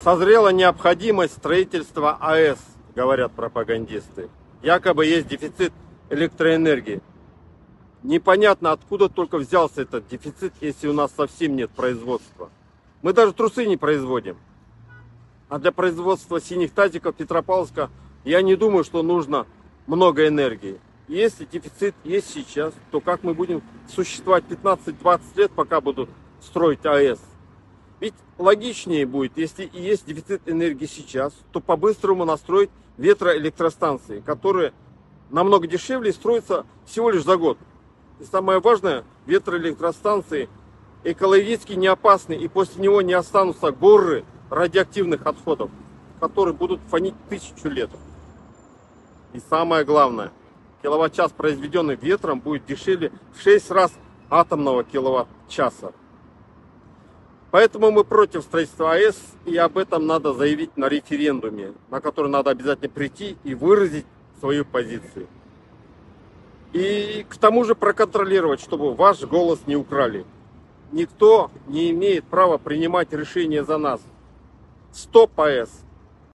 Созрела необходимость строительства АЭС, говорят пропагандисты. Якобы есть дефицит электроэнергии. Непонятно, откуда только взялся этот дефицит, если у нас совсем нет производства. Мы даже трусы не производим. А для производства синих тазиков Петропавловска я не думаю, что нужно много энергии. Если дефицит есть сейчас, то как мы будем существовать 15-20 лет, пока будут строить АЭС? Ведь логичнее будет, если и есть дефицит энергии сейчас, то по-быстрому настроить ветроэлектростанции, которые намного дешевле и строятся всего лишь за год. И самое важное, ветроэлектростанции экологически не опасны, и после него не останутся горы радиоактивных отходов, которые будут фонить тысячу лет. И самое главное, киловатт-час, произведенный ветром, будет дешевле в 6 раз атомного киловатт-часа. Поэтому мы против строительства АЭС, и об этом надо заявить на референдуме, на который надо обязательно прийти и выразить свою позицию. И к тому же проконтролировать, чтобы ваш голос не украли. Никто не имеет права принимать решения за нас. Стоп АЭС!